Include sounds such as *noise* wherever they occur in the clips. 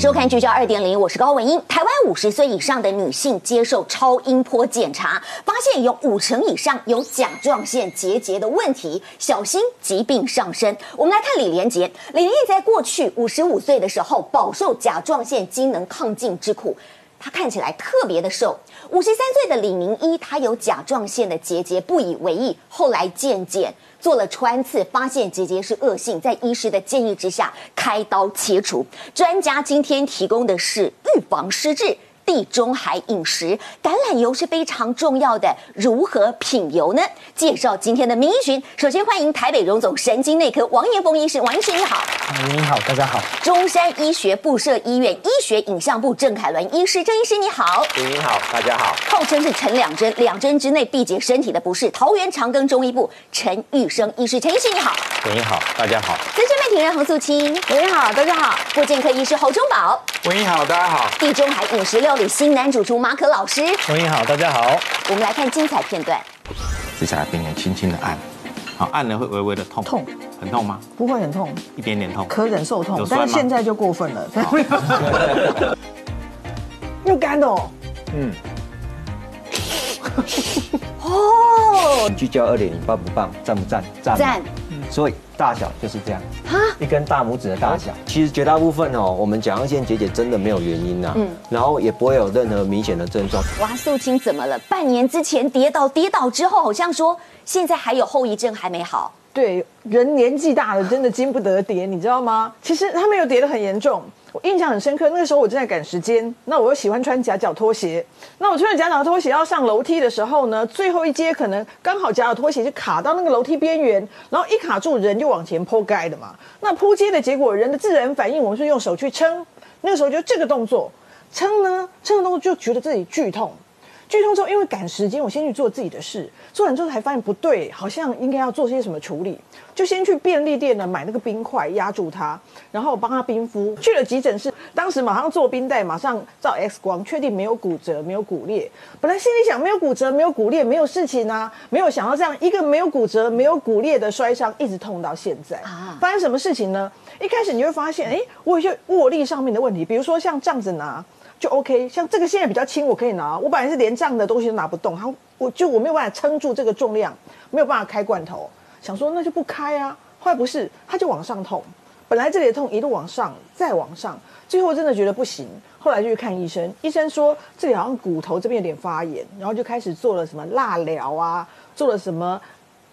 收看聚焦二点零，我是高文英。台湾五十岁以上的女性接受超音波检查，发现有五成以上有甲状腺结节的问题，小心疾病上升。我们来看李连杰，李连杰在过去五十五岁的时候饱受甲状腺机能亢进之苦。他看起来特别的瘦。五十三岁的李明一，他有甲状腺的结节，不以为意，后来渐渐做了穿刺，发现结节是恶性，在医师的建议之下开刀切除。专家今天提供的是预防失智。地中海饮食，橄榄油是非常重要的。如何品油呢？介绍今天的名医群。首先欢迎台北荣总神经内科王彦峰医师，王医师你好。你好，大家好。中山医学附设医院医学影像部郑凯伦医师，郑医师你好。你好，大家好。号称是陈两针，两针之内必解身体的不适。桃园长庚中医部陈玉生医师，陈医师你好。你好，大家好。资深媒体人何素清，你好，大家好。妇健科医师侯忠宝，你好，大家好。地中海饮食料理新男主厨马可老师，你好，大家好。我们来看精彩片段。接下来病人轻轻的按，好按了会微微的痛，痛，很痛吗？不会很痛，一点点痛，可忍受痛，但是现在就过分了。*laughs* 又干哦。嗯。*laughs* 哦。聚焦二点零，棒不棒？赞不赞？赞。所以大小就是这样，一根大拇指的大小。其实绝大部分哦，我们甲状腺结节真的没有原因呐，嗯，然后也不会有任何明显的症状。哇，素清怎么了？半年之前跌倒，跌倒之后好像说现在还有后遗症还没好。对，人年纪大了真的经不得跌，你知道吗？其实他没有跌得很严重。我印象很深刻，那个时候我正在赶时间，那我又喜欢穿夹脚拖鞋，那我穿着夹脚拖鞋要上楼梯的时候呢，最后一阶可能刚好夹脚拖鞋就卡到那个楼梯边缘，然后一卡住人就往前扑街的嘛。那扑街的结果，人的自然反应，我们是用手去撑，那个时候就这个动作撑呢，撑的动作就觉得自己剧痛。剧痛之后，因为赶时间，我先去做自己的事。做完之后才发现不对，好像应该要做些什么处理，就先去便利店呢买那个冰块压住它，然后帮他冰敷。去了急诊室，当时马上做冰袋，马上照 X 光，确定没有骨折，没有骨裂。本来心里想，没有骨折，没有骨裂，没有事情啊，没有想到这样一个没有骨折、没有骨裂的摔伤，一直痛到现在。啊发生什么事情呢？一开始你会发现，哎，我有些握力上面的问题，比如说像这样子拿。就 OK，像这个现在比较轻，我可以拿。我本来是连这样的东西都拿不动，好，我就我没有办法撑住这个重量，没有办法开罐头。想说那就不开啊，后来不是，它就往上痛。本来这里的痛一路往上，再往上，最后真的觉得不行，后来就去看医生。医生说这里好像骨头这边有点发炎，然后就开始做了什么蜡疗啊，做了什么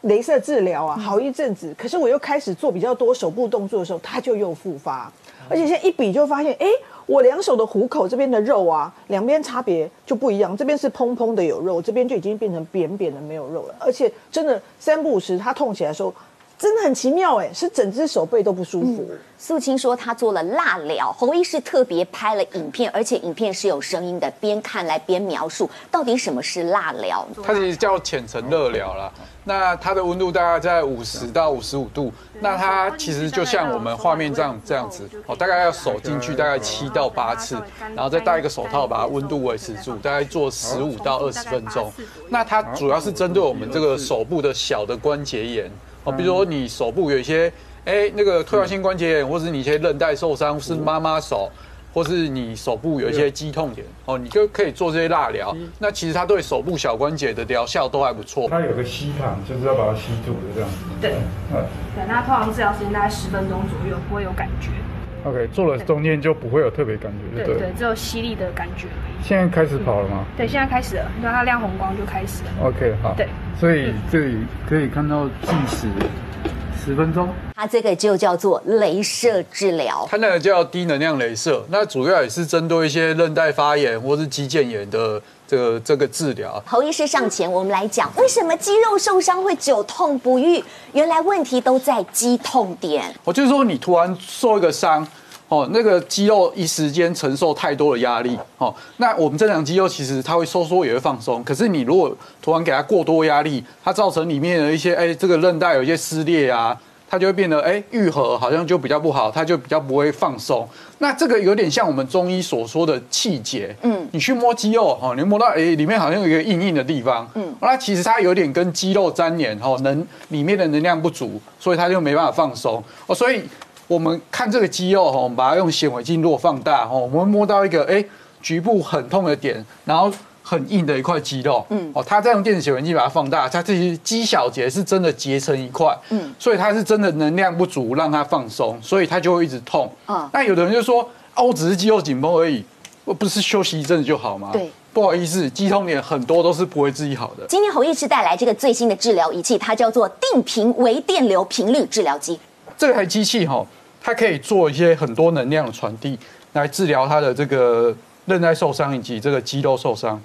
镭射治疗啊，好一阵子。可是我又开始做比较多手部动作的时候，它就又复发，而且现在一比就发现，哎。我两手的虎口这边的肉啊，两边差别就不一样。这边是蓬蓬的有肉，这边就已经变成扁扁的没有肉了。而且真的三不五时，它痛起来的时候，真的很奇妙哎，是整只手背都不舒服。素清说她做了蜡疗，侯医师特别拍了影片，而且影片是有声音的，边看来边描述到底什么是蜡疗。它其实叫浅层热疗啦。那它的温度大概在五十到五十五度，那它其实就像我们画面这样这样子，哦，大概要手进去大概七到八次，然后再戴一个手套把它温度维持住，大概做十五到二十分钟。那它主要是针对我们这个手部的小的关节炎，哦，比如说你手部有一些，哎，那个退化性关节炎，或是你一些韧带受伤，是妈妈手。或是你手部有一些肌痛点哦，你就可以做这些蜡疗。那其实它对手部小关节的疗效都还不错。它有个吸糖，就是要把它吸住的这样子。对，嗯，对。那通常治疗时间大概十分钟左右，不会有感觉。OK，做了中间就不会有特别感觉，对对，只有吸力的感觉。现在开始跑了吗？对，现在开始了，你看它亮红光就开始了。OK，好。对，所以这里可以看到计时。十分钟，它这个就叫做镭射治疗，它那个叫低能量镭射，那主要也是针对一些韧带发炎或是肌腱炎的这个这个治疗。侯医师上前，我们来讲为什么肌肉受伤会久痛不愈，原来问题都在肌痛点。我就是说，你突然受一个伤，哦，那个肌肉一时间承受太多的压力，哦，那我们正常肌肉其实它会收缩也会放松，可是你如果突然给它过多压力，它造成里面的一些哎这个韧带有一些撕裂啊。它就会变得哎愈合好像就比较不好，它就比较不会放松。那这个有点像我们中医所说的气结，嗯，你去摸肌肉哦，你摸到哎里面好像有一个硬硬的地方，嗯，那其实它有点跟肌肉粘连哦，能里面的能量不足，所以它就没办法放松哦。所以我们看这个肌肉哈，我们把它用显微镜弱放大哈，我们摸到一个哎局部很痛的点，然后很硬的一块肌肉，嗯，哦，它再用电子显微镜把它放大，它这些肌小节是真的结成一块，嗯，所以它是真的能量不足让它放松，所以它就会一直痛。啊，那有的人就说啊，我只是肌肉紧绷而已，我不是休息一阵子就好吗？对。不好意思，肌痛点很多都是不会自己好的。今天侯医师带来这个最新的治疗仪器，它叫做定频微电流频率治疗机。这台机器哈，它可以做一些很多能量的传递，来治疗它的这个韧带受伤以及这个肌肉受伤。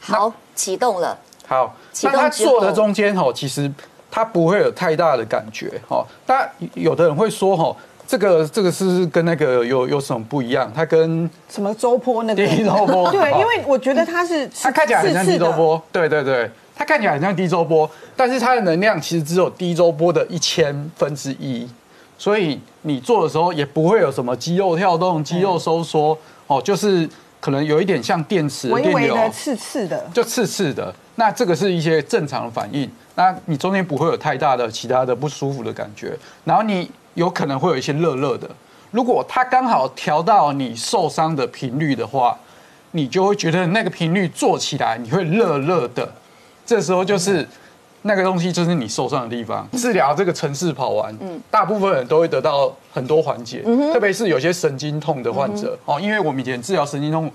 好，启动了。好，那它做的中间哈，其实它不会有太大的感觉哈。但有的人会说哈。这个这个是跟那个有有什么不一样？它跟什么周波那个低周波？*laughs* 对，因为我觉得它是它看起来很像低周波，对对对，它看起来很像低周波，但是它的能量其实只有低周波的一千分之一，所以你做的时候也不会有什么肌肉跳动、肌肉收缩哦，就是可能有一点像电池微微的刺刺的，就刺刺的。那这个是一些正常的反应，那你中间不会有太大的其他的不舒服的感觉，然后你。有可能会有一些热热的，如果它刚好调到你受伤的频率的话，你就会觉得那个频率做起来你会热热的，这时候就是那个东西就是你受伤的地方。治疗这个城市跑完，嗯，大部分人都会得到很多缓解，特别是有些神经痛的患者哦，因为我们以前治疗神经痛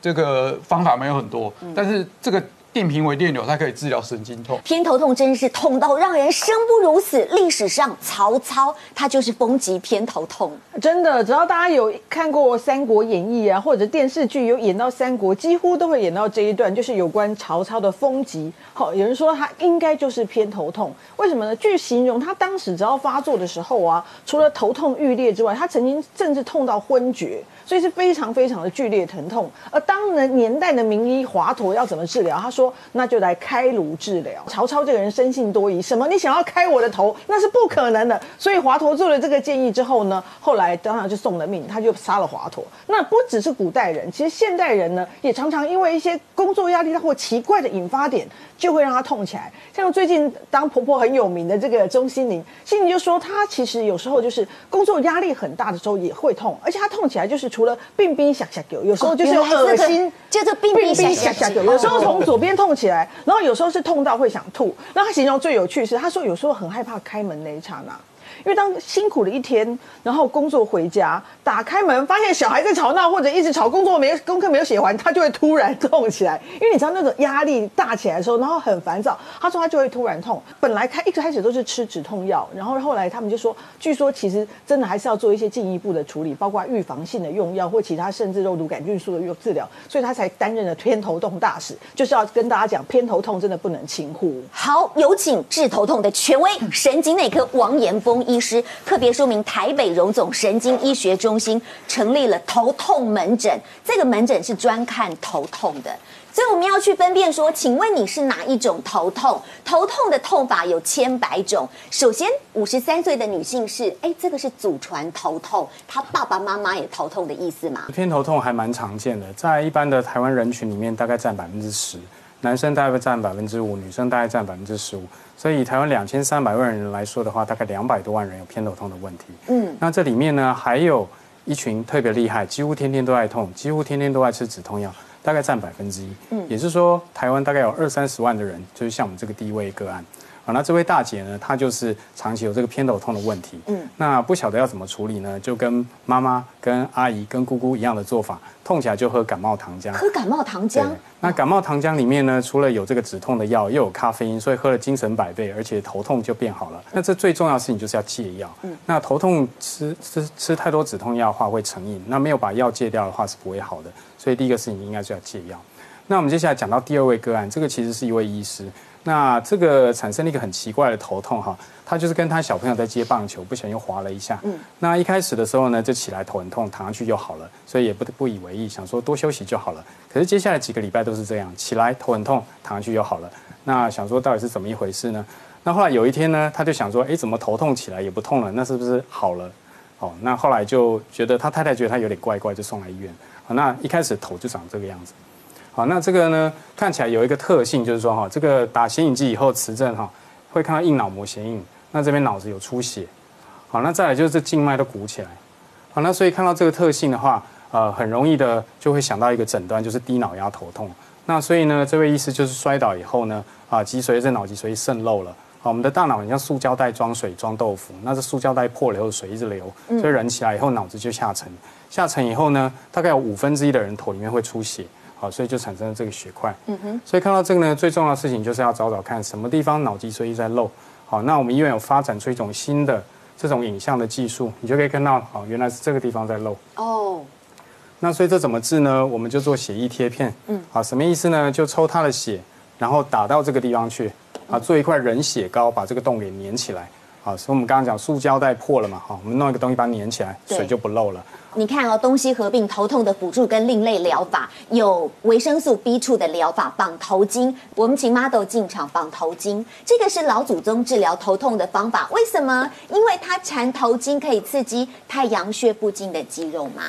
这个方法没有很多，但是这个。电频为电流，它可以治疗神经痛。偏头痛真是痛到让人生不如死。历史上曹操他就是风疾偏头痛，真的。只要大家有看过《三国演义》啊，或者电视剧有演到三国，几乎都会演到这一段，就是有关曹操的风疾。好，有人说他应该就是偏头痛，为什么呢？据形容，他当时只要发作的时候啊，除了头痛欲裂之外，他曾经甚至痛到昏厥。所以是非常非常的剧烈疼痛，而当年年代的名医华佗要怎么治疗？他说那就来开颅治疗。曹操这个人生性多疑，什么你想要开我的头，那是不可能的。所以华佗做了这个建议之后呢，后来当然就送了命，他就杀了华佗。那不只是古代人，其实现代人呢，也常常因为一些工作压力或奇怪的引发点。就会让他痛起来。像最近当婆婆很有名的这个钟心凌，心凌就说她其实有时候就是工作压力很大的时候也会痛，而且她痛起来就是除了病病下下狗，有时候就是恶心，就是病病下下狗，有时候从左边痛起来，然后有时候是痛到会想吐。那他形容最有趣是，他说有时候很害怕开门那一刹那。因为当辛苦了一天，然后工作回家，打开门发现小孩在吵闹，或者一直吵，工作没功课没有写完，他就会突然痛起来。因为你知道那种压力大起来的时候，然后很烦躁，他说他就会突然痛。本来开一开始都是吃止痛药，然后后来他们就说，据说其实真的还是要做一些进一步的处理，包括预防性的用药或其他甚至肉毒杆菌素的用治疗，所以他才担任了偏头痛大使，就是要跟大家讲，偏头痛真的不能轻忽。好，有请治头痛的权威神经内科王延峰。医师特别说明，台北荣总神经医学中心成立了头痛门诊，这个门诊是专看头痛的，所以我们要去分辨说，请问你是哪一种头痛？头痛的痛法有千百种。首先，五十三岁的女性是，哎，这个是祖传头痛，她爸爸妈妈也头痛的意思吗？偏头痛还蛮常见的，在一般的台湾人群里面，大概占百分之十，男生大概占百分之五，女生大概占百分之十五。所以台湾两千三百万人来说的话，大概两百多万人有偏头痛的问题。嗯，那这里面呢，还有一群特别厉害，几乎天天都爱痛，几乎天天都爱吃止痛药，大概占百分之一。嗯，也就是说，台湾大概有二三十万的人，就是像我们这个第一位个案。好，那这位大姐呢，她就是长期有这个偏头痛的问题。嗯，那不晓得要怎么处理呢？就跟妈妈、跟阿姨、跟姑姑一样的做法，痛起来就喝感冒糖浆。喝感冒糖浆。那感冒糖浆里面呢，除了有这个止痛的药，又有咖啡因，所以喝了精神百倍，而且头痛就变好了。那这最重要的事情就是要戒药。嗯。那头痛吃吃吃太多止痛药的话会成瘾，那没有把药戒掉的话是不会好的。所以第一个事情应该是要戒药。那我们接下来讲到第二位个案，这个其实是一位医师。那这个产生了一个很奇怪的头痛哈，他就是跟他小朋友在接棒球，不小心滑了一下。嗯，那一开始的时候呢，就起来头很痛，躺上去就好了，所以也不不以为意，想说多休息就好了。可是接下来几个礼拜都是这样，起来头很痛，躺上去就好了。那想说到底是怎么一回事呢？那后来有一天呢，他就想说，哎，怎么头痛起来也不痛了？那是不是好了？哦，那后来就觉得他太太觉得他有点怪怪，就送来医院。好，那一开始头就长这个样子。好，那这个呢，看起来有一个特性，就是说哈，这个打显影剂以后，磁振哈会看到硬脑膜显影，那这边脑子有出血，好，那再来就是这静脉都鼓起来。好，那所以看到这个特性的话，呃，很容易的就会想到一个诊断，就是低脑压头痛。那所以呢，这位医师就是摔倒以后呢，啊，脊髓这脑脊髓渗漏了。好，我们的大脑很像塑胶袋装水装豆腐，那这塑胶袋破了以后水一直流，所以人起来以后脑子就下沉，下沉以后呢，大概有五分之一的人头里面会出血。好，所以就产生了这个血块。嗯哼。所以看到这个呢，最重要的事情就是要找找看什么地方脑脊髓一直在漏。好，那我们医院有发展出一种新的这种影像的技术，你就可以看到，好，原来是这个地方在漏。哦。那所以这怎么治呢？我们就做血液贴片。嗯。好，什么意思呢？就抽他的血，然后打到这个地方去，啊，做一块人血膏，把这个洞给粘起来。好，所以我们刚刚讲塑胶袋破了嘛，好，我们弄一个东西把它粘起来，水就不漏了。你看哦，东西合并头痛的辅助跟另类疗法，有维生素 B 处的疗法，绑头巾。我们请 model 进场绑头巾，这个是老祖宗治疗头痛的方法。为什么？因为它缠头巾可以刺激太阳穴附近的肌肉嘛。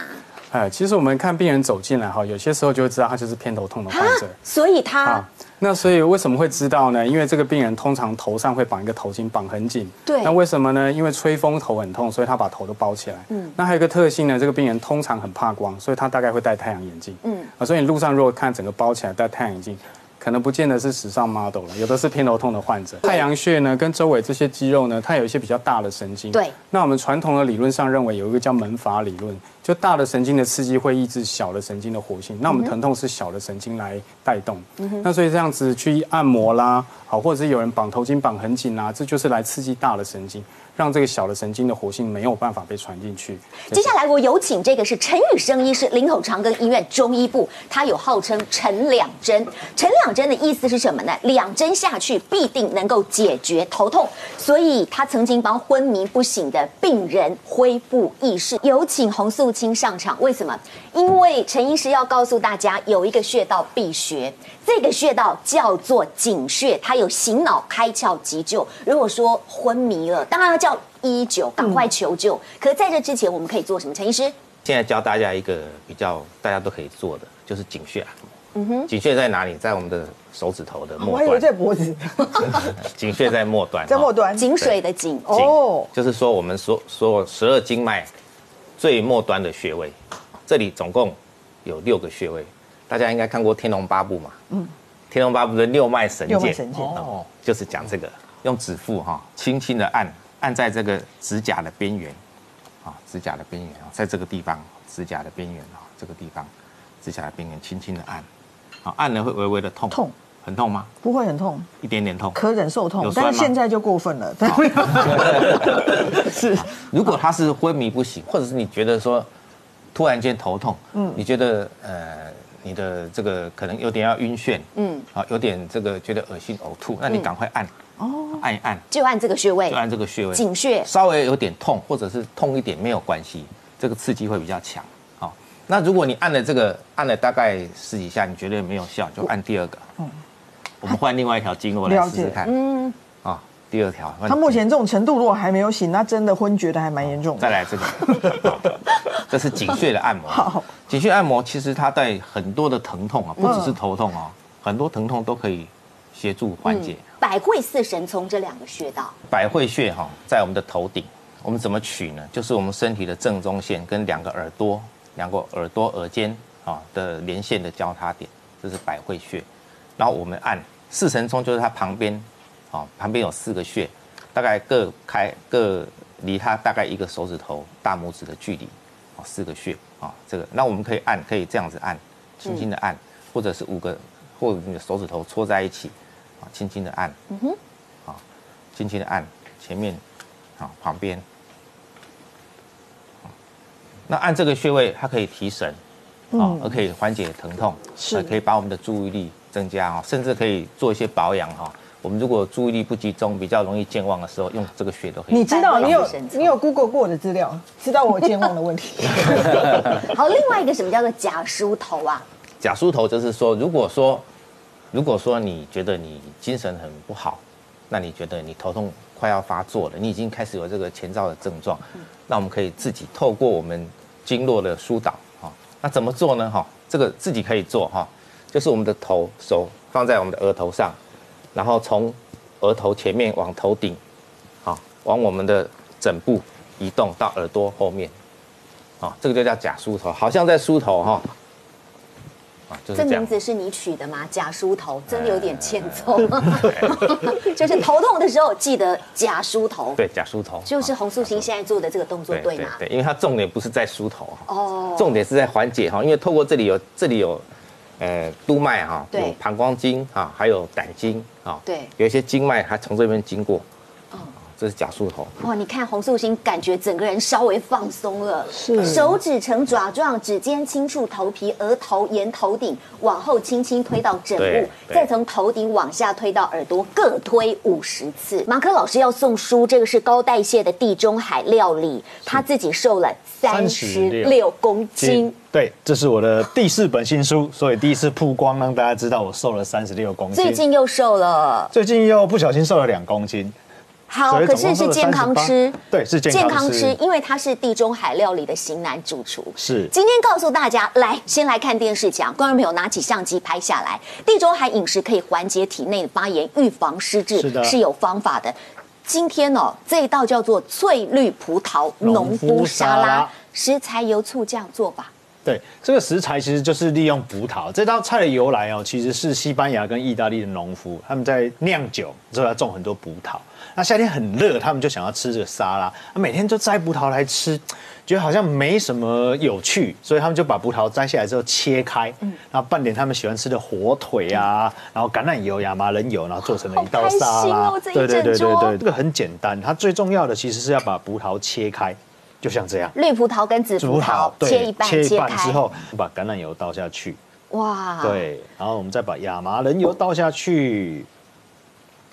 哎，其实我们看病人走进来哈，有些时候就会知道他就是偏头痛的患者。所以他。那所以为什么会知道呢？因为这个病人通常头上会绑一个头巾，绑很紧。对。那为什么呢？因为吹风头很痛，所以他把头都包起来。嗯。那还有一个特性呢，这个病人通常很怕光，所以他大概会戴太阳眼镜。嗯。啊，所以你路上如果看整个包起来戴太阳眼镜，可能不见得是时尚 model 了，有的是偏头痛的患者。太阳穴呢，跟周围这些肌肉呢，它有一些比较大的神经。对。那我们传统的理论上认为有一个叫门阀理论。就大的神经的刺激会抑制小的神经的活性，那我们疼痛是小的神经来带动，那所以这样子去按摩啦，好，或者是有人绑头巾绑很紧啊，这就是来刺激大的神经。让这个小的神经的活性没有办法被传进去。接下来我有请这个是陈宇生医师，林口长庚医院中医部，他有号称陈两针。陈两针的意思是什么呢？两针下去必定能够解决头痛，所以他曾经帮昏迷不醒的病人恢复意识。有请洪素清上场，为什么？因为陈医师要告诉大家，有一个穴道必学，这个穴道叫做井穴，它有醒脑开窍急救。如果说昏迷了，当然要叫。一九，赶快求救！可在这之前，我们可以做什么？陈医师，现在教大家一个比较大家都可以做的，就是井穴按摩。嗯哼，颈穴在哪里？在我们的手指头的末端。我还以为在脖子。*laughs* 颈穴在末端。*laughs* 在末端。井水的井。哦。就是说，我们所所有十二经脉最末端的穴位，这里总共有六个穴位。大家应该看过《天龙八部》嘛？嗯。《天龙八部》的六脉神剑。神剑。哦。就是讲这个，用指腹哈，轻轻的按。按在这个指甲的边缘，啊，指甲的边缘啊，在这个地方，指甲的边缘啊，这个地方，指甲的边缘，轻轻的按，啊，按了会微微的痛，痛，很痛吗？不会很痛，一点点痛，可忍受痛，但是现在就过分了。*laughs* 是，*laughs* 如果他是昏迷不醒，或者是你觉得说突然间头痛，嗯，你觉得呃你的这个可能有点要晕眩，嗯，啊，有点这个觉得恶心呕吐，那你赶快按。哦，按一按，就按这个穴位，就按这个穴位，颈穴，稍微有点痛，或者是痛一点没有关系，这个刺激会比较强。好，那如果你按了这个，按了大概十几下，你觉得没有效，就按第二个。嗯，我们换另外一条经络来试试看。嗯，啊，第二条。他目前这种程度，如果还没有醒，那真的昏厥的还蛮严重的。再来这个，*laughs* 这是颈穴的按摩。好，颈穴按摩其实它在很多的疼痛啊，不只是头痛哦，很多疼痛都可以协助缓解。百会四神聪这两个穴道，百会穴哈，在我们的头顶，我们怎么取呢？就是我们身体的正中线跟两个耳朵、两个耳朵耳尖啊的连线的交叉点，这是百会穴。然后我们按四神聪，就是它旁边，啊，旁边有四个穴，大概各开各离它大概一个手指头大拇指的距离，啊，四个穴啊，这个那我们可以按，可以这样子按，轻轻的按，或者是五个，或者你的手指头搓在一起。啊，轻轻的按，嗯哼，啊，轻轻的按前面，啊旁边，那按这个穴位，它可以提神，啊，而可以缓解疼痛，是，可以把我们的注意力增加啊，甚至可以做一些保养哈。我们如果注意力不集中，比较容易健忘的时候，用这个穴都可以。你知道，你有你有 Google 过我的资料，知道我健忘的问题。*laughs* *laughs* 好，另外一个什么叫做假梳头啊？假梳头就是说，如果说。如果说你觉得你精神很不好，那你觉得你头痛快要发作了，你已经开始有这个前兆的症状，那我们可以自己透过我们经络的疏导，哈，那怎么做呢？哈，这个自己可以做，哈，就是我们的头手放在我们的额头上，然后从额头前面往头顶，好，往我们的枕部，移动到耳朵后面，啊，这个就叫假梳头，好像在梳头哈，啊，就是这样。这名字是你取的吗？假梳头，真的有点欠揍。*laughs* 就是头痛的时候记得假梳头。对，假梳头就是洪素心现在做的这个动作，对吗？对，因为它重点不是在梳头哦，重点是在缓解哈，因为透过这里有这里有，呃，督脉哈，有膀胱经啊，还有胆经啊，对，有一些经脉还从这边经过。这是假梳头哇！你看洪素心，感觉整个人稍微放松了，是手指呈爪状，指尖轻触头皮，额头沿头顶往后轻轻推到枕部，再从头顶往下推到耳朵，各推五十次。马可老师要送书，这个是高代谢的地中海料理，他自己瘦了三十六公斤。对，这是我的第四本新书，所以第一次曝光，让大家知道我瘦了三十六公斤。最近又瘦了，最近又不小心瘦了两公斤。好，可是是健康吃，对，是健康吃，因为他是地中海料理的型男主厨。是，今天告诉大家，来，先来看电视墙，观众朋友拿起相机拍下来。地中海饮食可以缓解体内的发炎，预防失智，是的，是有方法的。今天哦，这一道叫做翠绿葡萄农夫沙拉，食材油醋酱做法。对，这个食材其实就是利用葡萄。这道菜的由来哦，其实是西班牙跟意大利的农夫他们在酿酒之后要种很多葡萄。那夏天很热，他们就想要吃这个沙拉，每天就摘葡萄来吃，觉得好像没什么有趣，所以他们就把葡萄摘下来之后切开，然后拌点他们喜欢吃的火腿啊，然后橄榄油、亚麻仁油，然后做成了一道沙拉。对对对对对，这个很简单。它最重要的其实是要把葡萄切开。就像这样，绿葡萄跟紫葡萄切一半，切一半之后，把橄榄油倒下去。哇，对，然后我们再把亚麻仁油倒下去。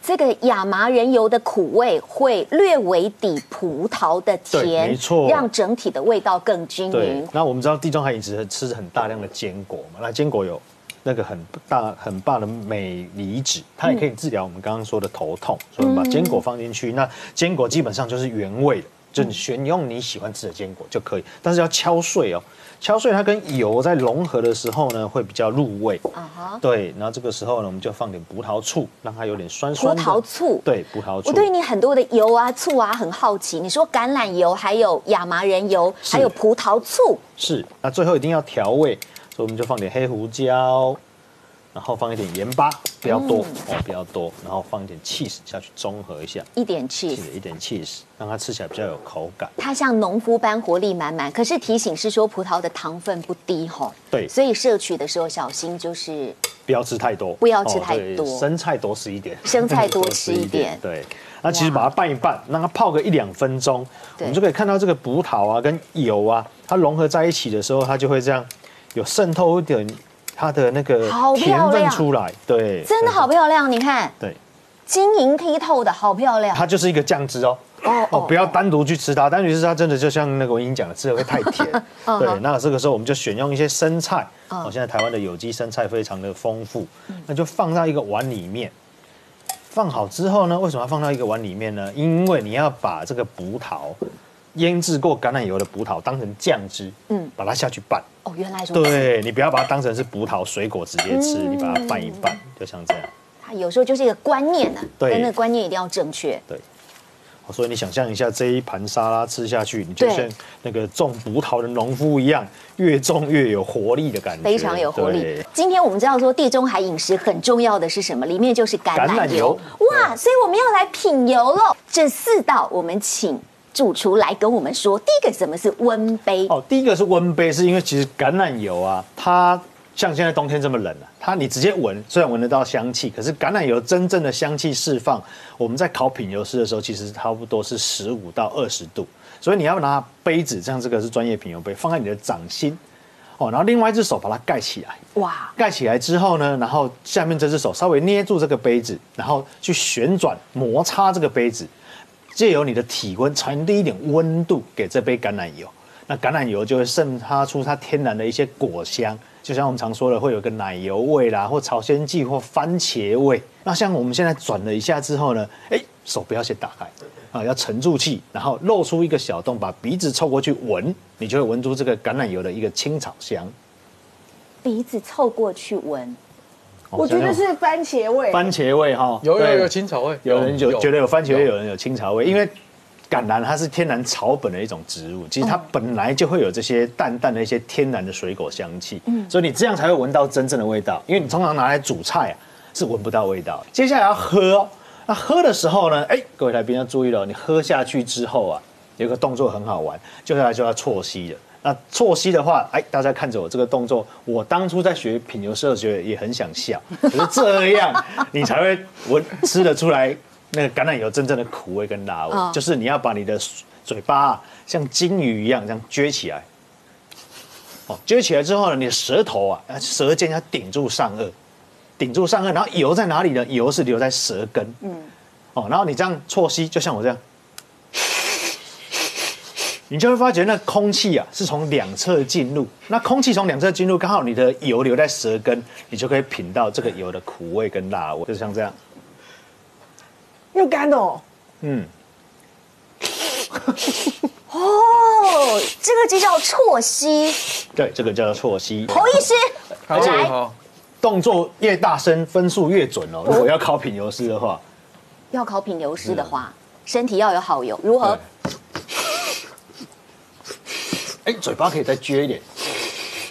这个亚麻仁油的苦味会略微抵葡萄的甜，没错，让整体的味道更均匀。那我们知道地中海饮食吃很大量的坚果嘛，那坚果有那个很大很棒的镁离子，它也可以治疗我们刚刚说的头痛，所以我们把坚果放进去。那坚果基本上就是原味的。就你选用你喜欢吃的坚果就可以，但是要敲碎哦，敲碎它跟油在融合的时候呢，会比较入味。啊哈，对，然后这个时候呢，我们就放点葡萄醋，让它有点酸酸。葡萄醋，对，葡萄醋。我对你很多的油啊、醋啊很好奇。你说橄榄油，还有亚麻仁油，还有葡萄醋。是，那最后一定要调味，所以我们就放点黑胡椒。然后放一点盐巴，不要多哦，不要多。然后放一点 cheese 下去中和一下，一点 cheese，一点 cheese，让它吃起来比较有口感。它像农夫般活力满满，可是提醒是说葡萄的糖分不低哈。对，所以摄取的时候小心，就是不要吃太多，不要吃太多。生菜多吃一点，生菜多 *laughs* 吃一点。对，那其实把它拌一拌，让它泡个一两分钟，我们就可以看到这个葡萄啊跟油啊，它融合在一起的时候，它就会这样有渗透一点。它的那个甜分出来，对，真的好漂亮。你看，对，晶莹剔透的好漂亮。它就是一个酱汁哦，哦哦，不要单独去吃它，单独吃它真的就像那个我已经讲了，吃的会太甜。*laughs* 对，那这个时候我们就选用一些生菜，哦，现在台湾的有机生菜非常的丰富，那就放到一个碗里面。放好之后呢，为什么要放到一个碗里面呢？因为你要把这个葡萄。腌制过橄榄油的葡萄当成酱汁，嗯，把它下去拌。哦，原来对你不要把它当成是葡萄水果直接吃，你把它拌一拌，就像这样。它有时候就是一个观念呢，对，那个观念一定要正确。对，所以你想象一下这一盘沙拉吃下去，你就像那个种葡萄的农夫一样，越种越有活力的感觉，非常有活力。今天我们知道说地中海饮食很重要的是什么？里面就是橄榄油。哇，所以我们要来品油喽。这四道我们请。主厨来跟我们说，第一个什么是温杯？哦，第一个是温杯，是因为其实橄榄油啊，它像现在冬天这么冷啊，它你直接闻，虽然闻得到香气，可是橄榄油真正的香气释放，我们在烤品油师的时候，其实差不多是十五到二十度，所以你要拿杯子，像这个是专业品油杯，放在你的掌心，哦，然后另外一只手把它盖起来，哇，盖起来之后呢，然后下面这只手稍微捏住这个杯子，然后去旋转摩擦这个杯子。借由你的体温传递一点温度给这杯橄榄油，那橄榄油就会渗发出它天然的一些果香，就像我们常说的，会有个奶油味啦，或草鲜剂或番茄味。那像我们现在转了一下之后呢，哎，手不要先打开啊，要沉住气，然后露出一个小洞，把鼻子凑过去闻，你就会闻出这个橄榄油的一个青草香。鼻子凑过去闻。我觉得是番茄味，番茄味哈，有有有青草味，有人就觉得有番茄味，有人有青草味，因为橄榄它是天然草本的一种植物，其实它本来就会有这些淡淡的一些天然的水果香气，嗯，所以你这样才会闻到真正的味道。因为你通常拿来煮菜啊，是闻不到味道。接下来要喝哦，那喝的时候呢，哎，各位来宾要注意了，你喝下去之后啊，有个动作很好玩，接下来就要啜吸了。那啜吸的话，哎，大家看着我这个动作，我当初在学品油师的时候也很想笑，可是这样你才会闻吃得出来。那个橄榄油真正的苦味跟辣味，就是你要把你的嘴巴像金鱼一样这样撅起来，哦，撅起来之后呢，你的舌头啊，舌尖要顶住上颚，顶住上颚，然后油在哪里呢？油是留在舌根，嗯，哦，然后你这样啜吸，就像我这样，你就会发觉那空气啊是从两侧进入，那空气从两侧进入，刚好你的油留在舌根，你就可以品到这个油的苦味跟辣味，就像这样。又干哦，嗯，*laughs* 哦，这个就叫啜吸，对，这个叫做啜吸。侯医师，来，动作越大声，分数越准哦。如果要考品油师的话，要考品油师的话，身体要有好油，如何？哎，嘴巴可以再撅一点。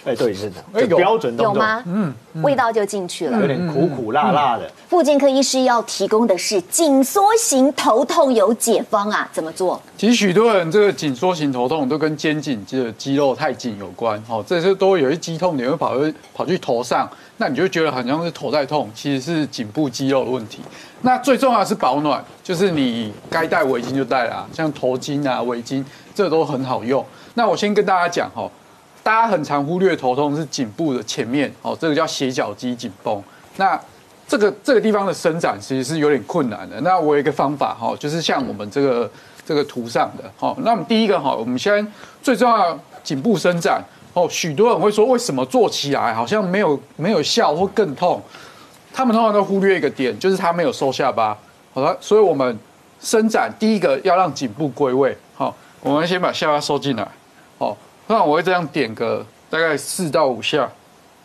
哎，对，是的，哎，标准有吗？嗯，味道就进去了，有点苦苦辣辣的。复健科医师要提供的是紧缩型头痛有解方啊？怎么做？其实许多人这个紧缩型头痛都跟肩颈这个肌肉太紧有关，哦，这些都有一肌痛，你会跑去跑去头上，那你就觉得好像是头在痛，其实是颈部肌肉的问题。那最重要是保暖，就是你该戴围巾就戴啦，像头巾啊、围巾，这都很好用。那我先跟大家讲哈。大家很常忽略头痛是颈部的前面哦，这个叫斜角肌紧绷。那这个这个地方的伸展其实是有点困难的。那我有一个方法哈，就是像我们这个这个图上的哈。那我们第一个哈，我们先最重要颈部伸展哦。许多人会说，为什么做起来好像没有没有效或更痛？他们通常都忽略一个点，就是他没有收下巴。好了，所以我们伸展第一个要让颈部归位。好，我们先把下巴收进来。那我会这样点个大概四到五下，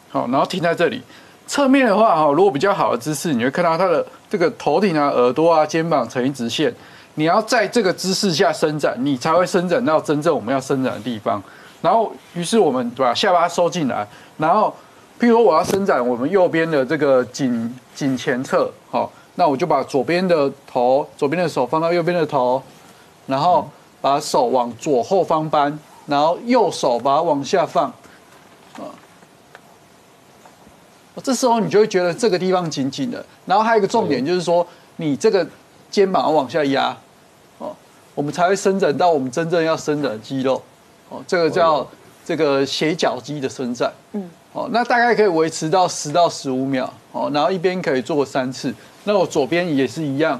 好，然后停在这里。侧面的话，哈，如果比较好的姿势，你会看到它的这个头顶啊、耳朵啊、肩膀成一直线。你要在这个姿势下伸展，你才会伸展到真正我们要伸展的地方。然后，于是我们把下巴收进来，然后，譬如我要伸展我们右边的这个颈颈前侧，好，那我就把左边的头、左边的手放到右边的头，然后把手往左后方搬。然后右手把它往下放，啊，这时候你就会觉得这个地方紧紧的。然后还有一个重点就是说，你这个肩膀要往下压，哦，我们才会伸展到我们真正要伸展的肌肉，哦，这个叫这个斜角肌的伸展，嗯，哦，那大概可以维持到十到十五秒，哦，然后一边可以做三次。那我左边也是一样。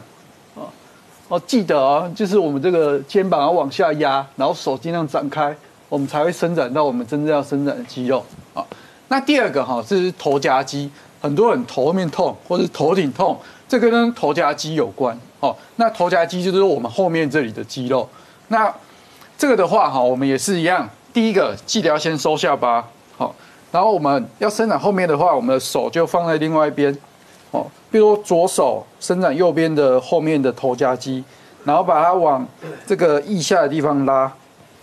哦，记得啊，就是我们这个肩膀要往下压，然后手尽量展开，我们才会伸展到我们真正要伸展的肌肉啊。那第二个哈，这是头夹肌，很多人头面痛或者头顶痛，这跟头夹肌有关哦。那头夹肌就是我们后面这里的肌肉。那这个的话哈，我们也是一样，第一个记得要先收下巴，好，然后我们要伸展后面的话，我们的手就放在另外一边。哦，比如左手伸展右边的后面的头夹肌，然后把它往这个腋下的地方拉，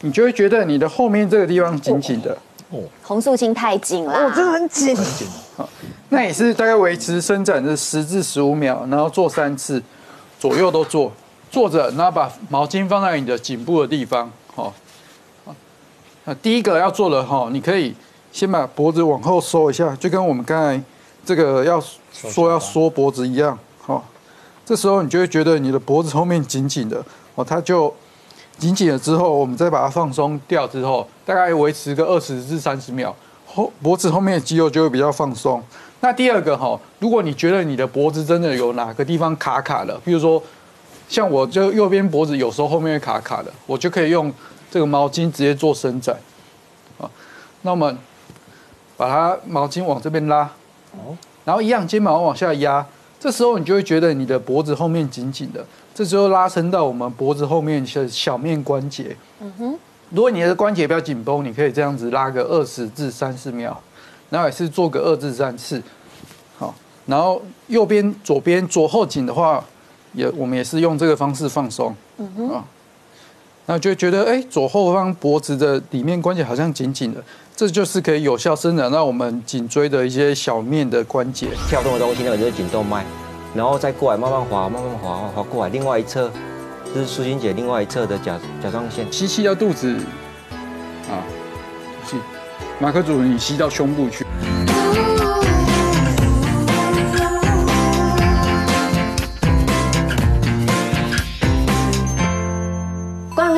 你就会觉得你的后面这个地方紧紧的。哦，红素筋太紧了，哦，真的很紧。好，那也是大概维持伸展的十至十五秒，然后做三次，左右都做，坐着，然后把毛巾放在你的颈部的地方。好，那第一个要做的哈，你可以先把脖子往后收一下，就跟我们刚才这个要。说要缩脖子一样，好，这时候你就会觉得你的脖子后面紧紧的，哦，它就紧紧了之后，我们再把它放松掉之后，大概维持个二十至三十秒，后脖子后面的肌肉就会比较放松。那第二个哈，如果你觉得你的脖子真的有哪个地方卡卡的，比如说像我就右边脖子有时候后面会卡卡的，我就可以用这个毛巾直接做伸展，啊，那我们把它毛巾往这边拉，哦。然后一样，肩膀往下压，这时候你就会觉得你的脖子后面紧紧的，这时候拉伸到我们脖子后面的小面关节。嗯哼，如果你的关节比较紧绷，你可以这样子拉个二十至三十秒，然后也是做个二至三次。好，然后右边、左边、左后颈的话，也我们也是用这个方式放松。嗯哼，啊，那就觉得哎，左后方脖子的里面关节好像紧紧的，这就是可以有效伸展到我们颈椎的一些小面的关节。跳动的东西，那个就是颈动脉，然后再过来慢慢滑，慢慢滑滑过来，另外一侧就是舒心姐另外一侧的甲甲状腺。吸气到肚子，啊，吸，马克主任，你吸到胸部去。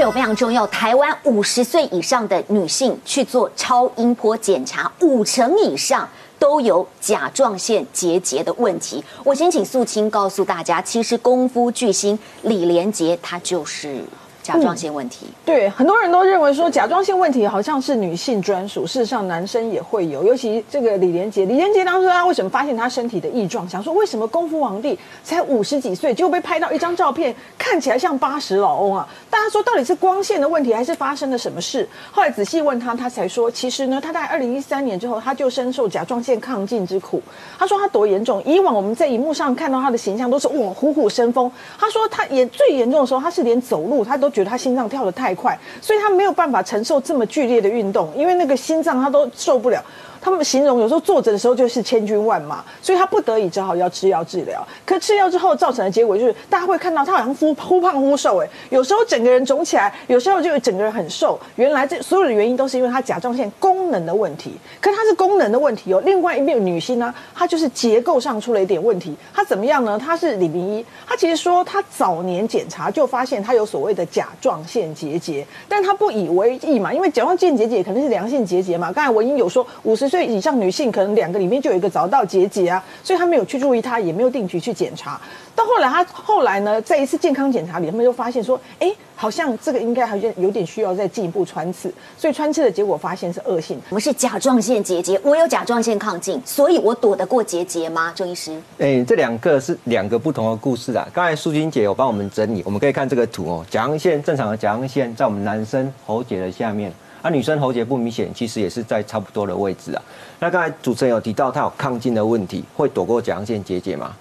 有非常重要，台湾五十岁以上的女性去做超音波检查，五成以上都有甲状腺结节的问题。我先请素清告诉大家，其实功夫巨星李连杰他就是。甲状腺问题，对很多人都认为说甲状腺问题好像是女性专属，事实上男生也会有。尤其这个李连杰，李连杰当时他为什么发现他身体的异状，想说为什么功夫皇帝才五十几岁就被拍到一张照片，看起来像八十老翁啊？大家说到底是光线的问题，还是发生了什么事？后来仔细问他，他才说，其实呢，他在二零一三年之后，他就深受甲状腺亢进之苦。他说他多严重，以往我们在荧幕上看到他的形象都是哇虎虎生风。他说他严最严重的时候，他是连走路他都觉得他心脏跳得太快，所以他没有办法承受这么剧烈的运动，因为那个心脏他都受不了。他们形容有时候坐着的时候就是千军万马，所以他不得已只好要吃药治疗。可吃药之后造成的结果就是，大家会看到他好像忽忽胖忽瘦，哎，有时候整个人肿起来，有时候就整个人很瘦。原来这所有的原因都是因为他甲状腺功能的问题。可他是功能的问题哦。另外一面女性呢，她就是结构上出了一点问题。她怎么样呢？她是李明一，她其实说她早年检查就发现她有所谓的甲状腺结节，但她不以为意嘛，因为甲状腺结节可能是良性结节嘛。刚才文英有说五十。岁以上女性可能两个里面就有一个找到结节啊，所以她没有去注意它，也没有定期去检查。到后来，她后来呢，在一次健康检查里，他们就发现说，哎，好像这个应该好像有点需要再进一步穿刺。所以穿刺的结果发现是恶性。我是甲状腺结节，我有甲状腺亢进，所以我躲得过结节吗？周医师？哎，这两个是两个不同的故事啊。刚才苏金姐有帮我们整理，我们可以看这个图哦，甲状腺正常的甲状腺在我们男生喉结的下面。啊，女生喉结不明显，其实也是在差不多的位置啊。那刚才主持人有提到，她有亢进的问题，会躲过甲状腺结节吗？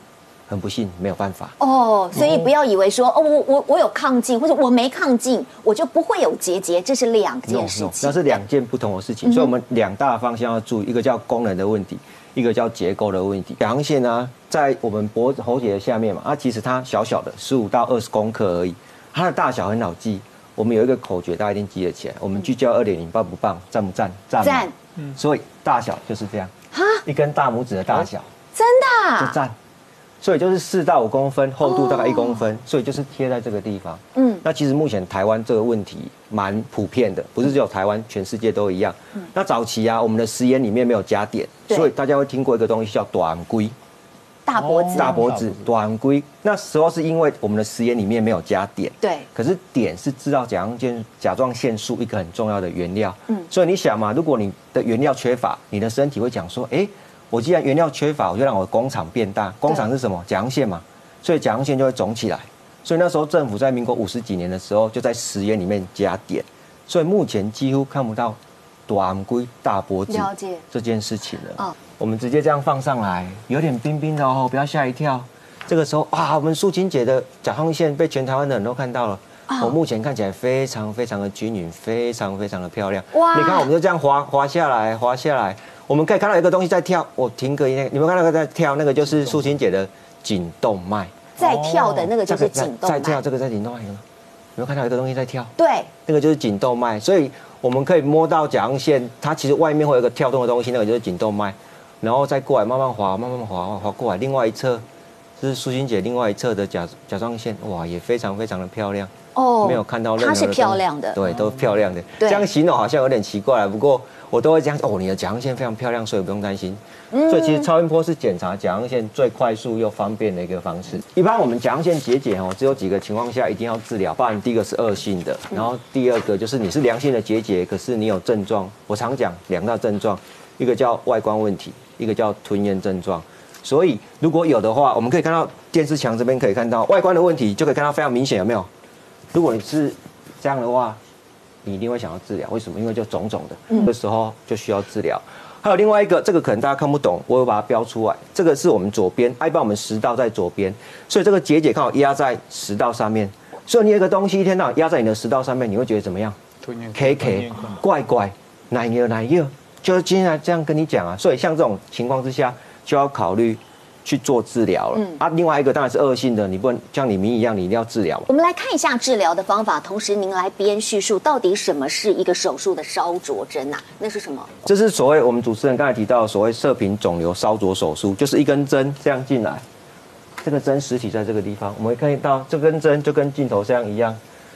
很不幸，没有办法。哦，所以不要以为说，哦，我我我有抗进，或者我没抗进，我就不会有结节，这是两件事情。那是两件不同的事情，所以我们两大方向要注意，一个叫功能的问题，一个叫结构的问题。甲状腺呢，在我们脖子喉结的下面嘛，啊，其实它小小的，十五到二十公克而已，它的大小很好记。我们有一个口诀，大家一定记得起来。我们聚焦二点零，棒不棒？赞不赞？赞。赞嗯，所以大小就是这样。哈，一根大拇指的大小。真的？就赞。所以就是四到五公分，厚度大概一公分，所以就是贴在这个地方。嗯。那其实目前台湾这个问题蛮普遍的，不是只有台湾，全世界都一样。嗯。那早期啊，我们的食盐里面没有加碘，所以大家会听过一个东西叫短龟。大脖子，大脖子，短龟。那时候是因为我们的食盐里面没有加碘，对。可是碘是制造甲状腺甲状腺素一个很重要的原料，嗯。所以你想嘛，如果你的原料缺乏，你的身体会讲说，哎，我既然原料缺乏，我就让我的工厂变大。工厂是什么？甲状腺嘛。所以甲状腺就会肿起来。所以那时候政府在民国五十几年的时候，就在食盐里面加碘。所以目前几乎看不到短龟大脖子这件事情了。我们直接这样放上来，有点冰冰的哦，不要吓一跳。这个时候啊，我们素清姐的甲状腺被全台湾的人都看到了。我目前看起来非常非常的均匀，非常非常的漂亮。哇！你看，我们就这样滑滑下来，滑下来，我们可以看到一个东西在跳。我停格一下，你们看到个在跳，那个就是素清姐的颈动脉。在跳的那个就是颈动脉。在跳这个在颈动脉吗？有没有看到一个东西在跳？对，那个就是颈动脉。所以我们可以摸到甲状腺，它其实外面会有一个跳动的东西，那个就是颈动脉。然后再过来，慢慢滑，慢慢滑，滑过来。另外一侧，这是苏欣姐另外一侧的甲甲状腺，哇，也非常非常的漂亮。哦，没有看到任何。它是漂亮的，对，都漂亮的。这样形容好像有点奇怪，不过我都会这样。哦，你的甲状腺非常漂亮，所以不用担心。所以其实超音波是检查甲状腺最快速又方便的一个方式。一般我们甲状腺结节哦，只有几个情况下一定要治疗，不然第一个是恶性的，然后第二个就是你是良性的结节，可是你有症状。我常讲两大症状，一个叫外观问题。一个叫吞咽症状，所以如果有的话，我们可以看到电视墙这边可以看到外观的问题，就可以看到非常明显，有没有？如果你是这样的话，你一定会想要治疗，为什么？因为就肿肿的，这时候就需要治疗。还有另外一个，这个可能大家看不懂，我有把它标出来，这个是我们左边一般我们食道在左边，所以这个结节刚好压在食道上面，所以你有一个东西一天到晚压在你的食道上面，你会觉得怎么样吞咽？K K 怪怪，奶油奶油，就是今天这样跟你讲啊。所以像这种情况之下，就要考虑去做治疗了。嗯啊，另外一个当然是恶性的，你不能像李明一样，你一定要治疗。我们来看一下治疗的方法，同时您来编叙述到底什么是一个手术的烧灼针呐、那是什么？这是所谓我们主持人刚才提到的所谓射频肿瘤烧灼手术，就是一根针这样进来，这个针实体在这个地方，我们会看到这根针就跟镜头这样一样，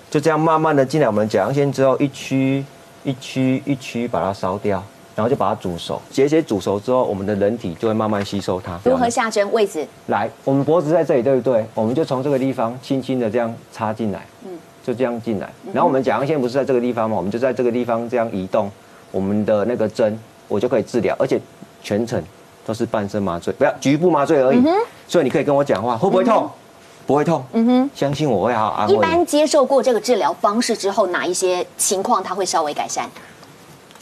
就这样慢慢的进来我们甲状腺之后，一区一区一区把它烧掉，然后就把它煮熟，节节煮熟之后，我们的人体就会慢慢吸收它。如何下针？位置？来，我们脖子在这里，对不对？我们就从这个地方轻轻的这样插进来，嗯，就这样进来。然后我们甲状腺不是在这个地方吗？我们就在这个地方这样移动，我们的那个针我就可以治疗，而且全程都是半身麻醉，不要局部麻醉而已。所以你可以跟我讲话，会不会痛？不会痛，嗯哼，相信我会好好安慰一。般接受过这个治疗方式之后，哪一些情况它会稍微改善？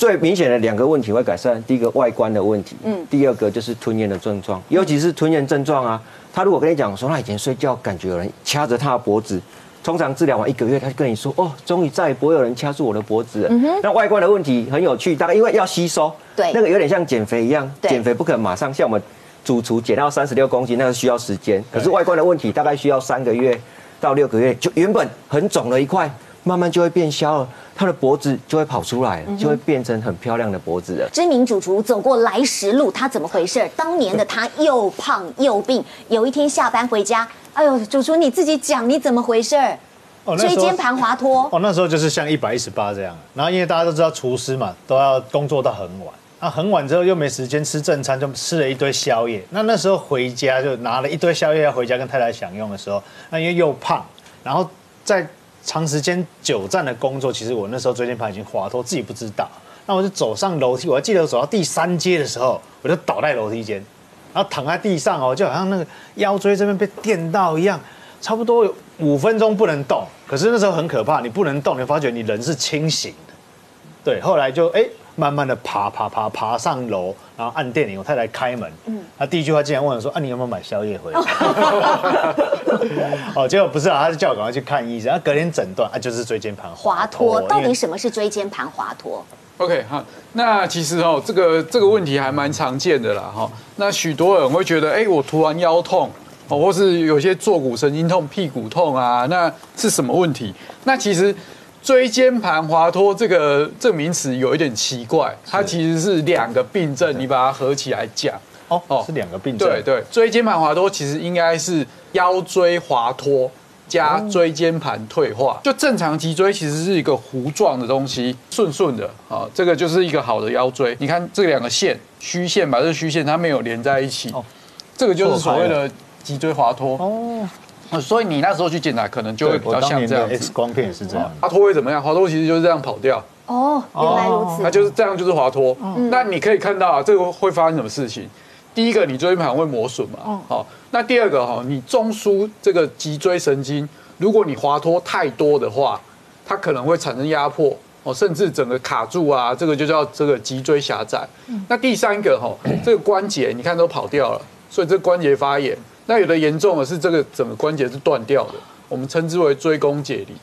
最明显的两个问题会改善，第一个外观的问题，嗯。嗯，第二个就是吞咽的症状，尤其是吞咽症状啊。他如果跟你讲说他以前睡觉感觉有人掐着他的脖子，通常治疗完一个月，他就跟你说哦，终于再也不会有人掐住我的脖子了。那外观的问题很有趣，大概因为要吸收，嗯对。那个有点像减肥一样，对。减肥不可能马上像我们主厨减到三十六公斤，那个需要时间，可是外观的问题大概需要三个月到六个月，就原本很肿的一块，慢慢就会变消了，他的脖子就会跑出来，就会变成很漂亮的脖子了。知名主厨走过来时路，他怎么回事？当年的他又胖又病，有一天下班回家，哎呦，主厨你自己讲你怎么回事？椎间盘滑脱，哦，那时候就是像一百一十八这样，然后因为大家都知道厨师嘛，都要工作到很晚，那很晚之后又没时间吃正餐，就吃了一堆宵夜。那那时候回家就拿了一堆宵夜要回家跟太太享用的时候，那因为又胖，然后在长时间久站的工作，其实我那时候椎间盘已经滑脱，自己不知道。那我就走上楼梯，我还记得我走到第三阶的时候，我就倒在楼梯间，然后躺在地上哦，就好像那个腰椎这边被电到一样，差不多有五分钟不能动。可是那时候很可怕，你不能动，你发觉你人是清醒的。对，后来就哎、慢慢的爬爬爬爬上楼，然后按电铃，我太太开门，嗯，她第一句话竟然问我说：“啊，你有没有买宵夜回来？” *laughs* 哦，结果不是啊，他是叫我赶快去看医生，他，隔天诊断啊，就是椎间盘滑脱，到底什么是椎间盘滑脱？OK 好，那其实哦，这个这个问题还蛮常见的啦哈。那许多人会觉得，哎，我突然腰痛哦，或是有些坐骨神经痛、屁股痛啊，那是什么问题？那其实椎间盘滑脱这个这个名词有一点奇怪，它其实是两个病症，你把它合起来讲。哦哦是两个病症，对对，椎间盘滑脱其实应该是腰椎滑脱加椎间盘退化。就正常脊椎其实是一个弧状的东西，顺顺的啊，这个就是一个好的腰椎。你看这两个线，虚线吧这个虚线它没有连在一起，哦这个就是所谓的脊椎滑脱。哦，呃所以你那时候去检查，可能就会比较像这样子 X。光片也是这样。滑脱会怎么样？滑脱其实就是这样跑掉，哦，原来如此。它就是这样，就是滑脱。那你可以看到啊，这个会发生什么事情？第一个，你椎间盘会磨损嘛，好。那第二个哈，你中枢这个脊椎神经，如果你滑脱太多的话，它可能会产生压迫哦，甚至整个卡住啊，这个就叫这个脊椎狭窄。那第三个哈，这个关节你看都跑掉了，所以这关节发炎。那有的严重的是这个整个关节是断掉的，我们称之为椎弓解离。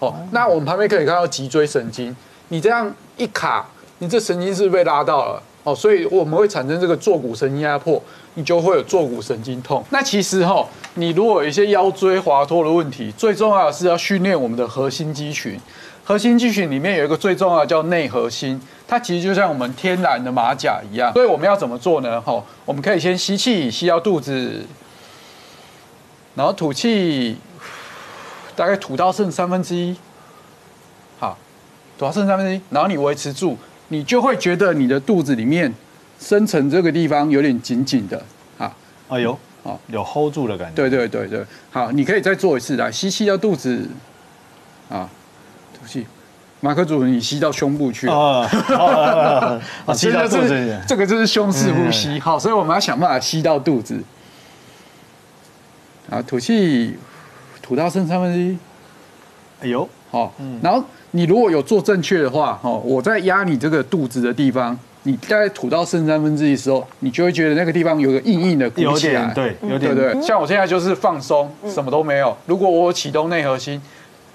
哦，那我们旁边可以看到脊椎神经，你这样一卡，你这神经是不是被拉到了？哦，所以我们会产生这个坐骨神经压迫，你就会有坐骨神经痛。那其实哈、你如果有一些腰椎滑脱的问题，最重要的是要训练我们的核心肌群。核心肌群里面有一个最重要的叫内核心，它其实就像我们天然的马甲一样。所以我们要怎么做呢？哈、我们可以先吸气，吸到肚子，然后吐气，大概吐到剩三分之一，好，吐到剩三分之一，然后你维持住，你就会觉得你的肚子里面深层这个地方有点紧紧的，啊，哎呦，好有 hold 住的感觉。对对对对，好，你可以再做一次，来吸气到肚子，啊，吐气，马克主，你吸到胸部去了。哦，哦，*laughs* 哦吸到肚子里。这个就是胸式呼吸，好，所以我们要想办法吸到肚子，啊，吐气，吐到剩三分之一，哎呦，好，然后你如果有做正确的话，哦，我在压你这个肚子的地方，你大概吐到剩三分之一的时候，你就会觉得那个地方有个硬硬的鼓起来。点，对，有点。对对？像我现在就是放松，什么都没有。如果我有启动内核心，